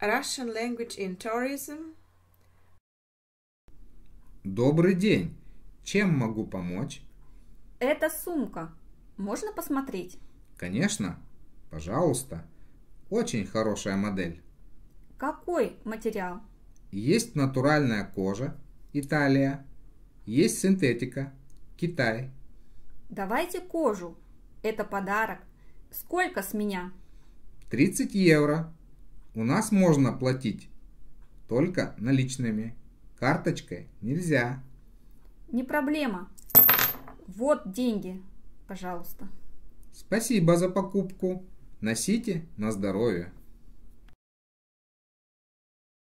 Russian language in tourism. Добрый день. Чем могу помочь? Это сумка. Можно посмотреть? Конечно. Пожалуйста. Очень хорошая модель. Какой материал? Есть натуральная кожа, Италия. Есть синтетика, Китай. Давайте кожу. Это подарок. Сколько с меня? 30 евро. У нас можно платить только наличными. Карточкой нельзя. Не проблема. Вот деньги, пожалуйста. Спасибо за покупку. Носите на здоровье.